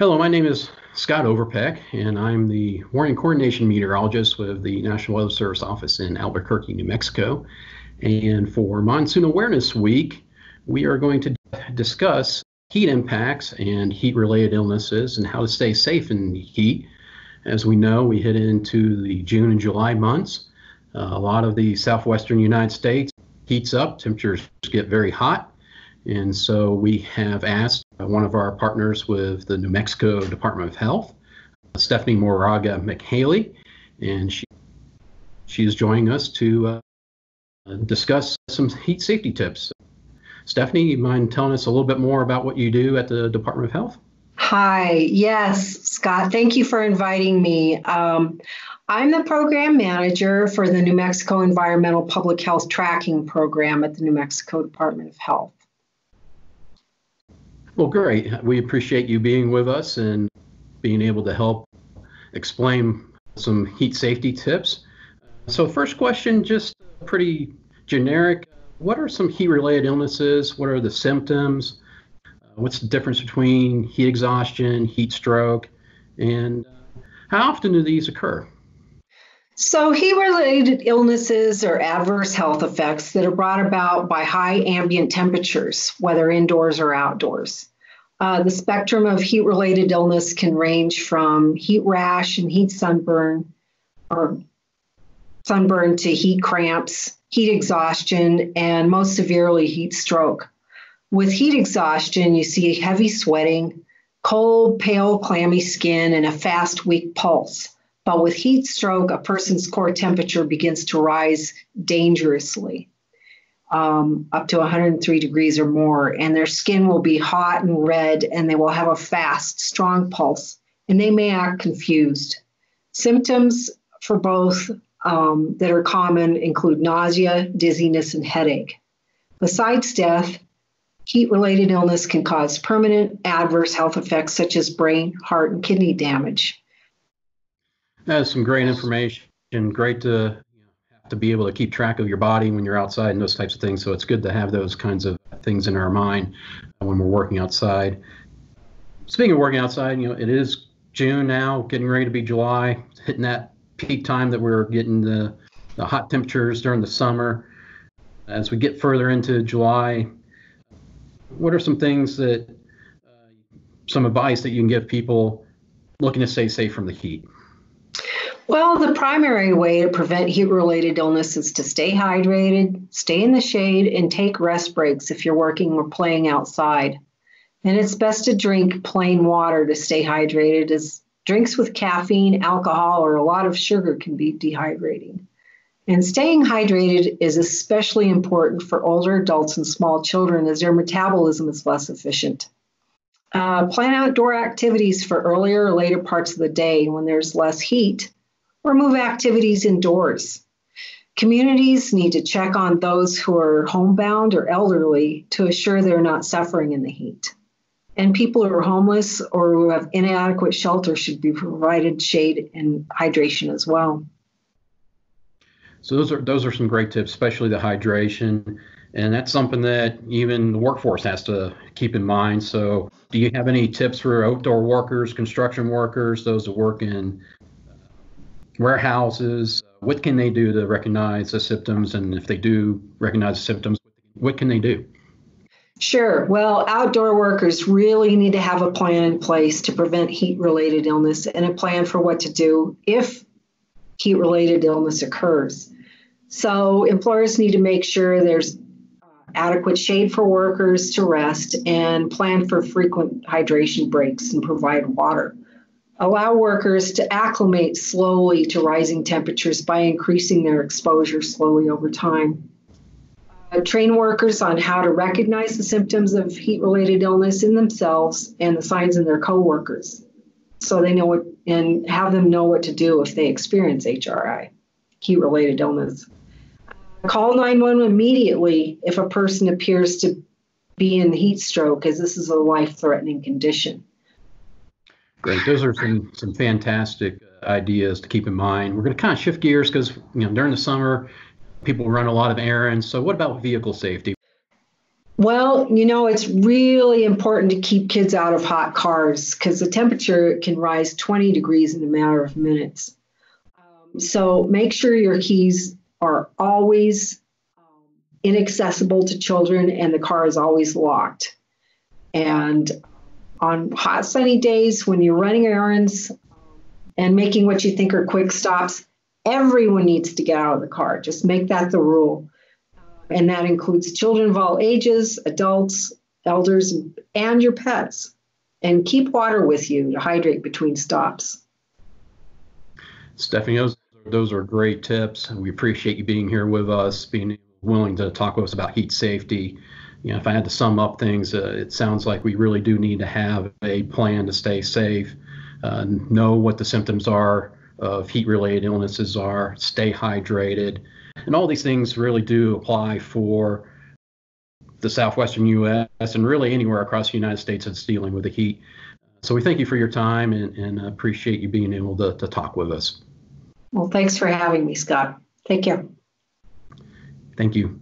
Hello, my name is Scott Overpeck, and I'm the warning coordination meteorologist with the National Weather Service office in Albuquerque, New Mexico. And for Monsoon Awareness Week, we are going to discuss heat impacts and heat related illnesses and how to stay safe in the heat. As we know, we hit into the June and July months. Uh, a lot of the southwestern United States heats up, temperatures get very hot. And so we have asked one of our partners with the New Mexico Department of Health, Stephanie Moraga McHaley, and she she is joining us to uh, discuss some heat safety tips. Stephanie, you mind telling us a little bit more about what you do at the Department of Health? Hi, yes, Scott, thank you for inviting me. Um, I'm the program manager for the New Mexico Environmental Public Health Tracking Program at the New Mexico Department of Health. Well, great. We appreciate you being with us and being able to help explain some heat safety tips. So, first question, just pretty generic. What are some heat related illnesses? What are the symptoms? what's the difference between heat exhaustion, heat stroke, and how often do these occur? So, heat related illnesses are adverse health effects that are brought about by high ambient temperatures, whether indoors or outdoors. Uh, the spectrum of heat related illness can range from heat rash and heat sunburn, or sunburn to heat cramps, heat exhaustion, and most severely, heat stroke. With heat exhaustion, you see heavy sweating, cold, pale, clammy skin, and a fast, weak pulse. But with heat stroke, a person's core temperature begins to rise dangerously, um, up to 103 degrees or more, and their skin will be hot and red, and they will have a fast, strong pulse, and they may act confused. Symptoms for both um, that are common include nausea, dizziness, and headache. Besides death, heat related illness can cause permanent adverse health effects such as brain, heart, and kidney damage. That's some great information. And great to to be able to keep track of your body when you're outside and those types of things. So it's good to have those kinds of things in our mind when we're working outside. Speaking of working outside, you know, it is June now, getting ready to be July, hitting that peak time that we're getting the, the hot temperatures during the summer. As we get further into July, what are some things that, uh, some advice that you can give people looking to stay safe from the heat? Well, the primary way to prevent heat related illness is to stay hydrated, stay in the shade, and take rest breaks if you're working or playing outside. And it's best to drink plain water to stay hydrated, as drinks with caffeine, alcohol, or a lot of sugar can be dehydrating. And staying hydrated is especially important for older adults and small children as their metabolism is less efficient. Uh, plan outdoor activities for earlier or later parts of the day when there's less heat or move activities indoors. Communities need to check on those who are homebound or elderly to assure they're not suffering in the heat. And people who are homeless or who have inadequate shelter should be provided shade and hydration as well. So those are those are some great tips, especially the hydration, and that's something that even the workforce has to keep in mind. So, do you have any tips for outdoor workers, construction workers, those that work in warehouses. Uh, what can they do to recognize the symptoms? And if they do recognize the symptoms, what can they do? Sure. Well, outdoor workers really need to have a plan in place to prevent heat related illness and a plan for what to do if heat related illness occurs. So, employers need to make sure there's uh, adequate shade for workers to rest and plan for frequent hydration breaks and provide water allow workers to acclimate slowly to rising temperatures by increasing their exposure slowly over time. Uh, train workers on how to recognize the symptoms of heat related illness in themselves and the signs in their coworkers so they know what and have them know what to do if they experience HRI, heat related illness. Uh, call 911 immediately if a person appears to be in heat stroke, as this is a life threatening condition. Great. Those are some some fantastic ideas to keep in mind. We're going to kind of shift gears because you know during the summer, people run a lot of errands. So what about vehicle safety? Well, you know, it's really important to keep kids out of hot cars because the temperature can rise 20 degrees in a matter of minutes. Um, so make sure your keys are always um, inaccessible to children and the car is always locked. And on hot sunny days when you're running errands and making what you think are quick stops, everyone needs to get out of the car. Just make that the rule uh, and that includes children of all ages, adults, elders, and your pets. And keep water with you to hydrate between stops. Stephanie, those, those are great tips. And we appreciate you being here with us, being willing to talk with us about heat safety. You know, if I had to sum up things, uh, it sounds like we really do need to have a plan to stay safe, uh, know what the symptoms are of heat-related illnesses are, stay hydrated, and all these things really do apply for the southwestern U.S. and really anywhere across the United States that's dealing with the heat. So we thank you for your time and, and appreciate you being able to, to talk with us. Well, thanks for having me, Scott. Take care. Thank you.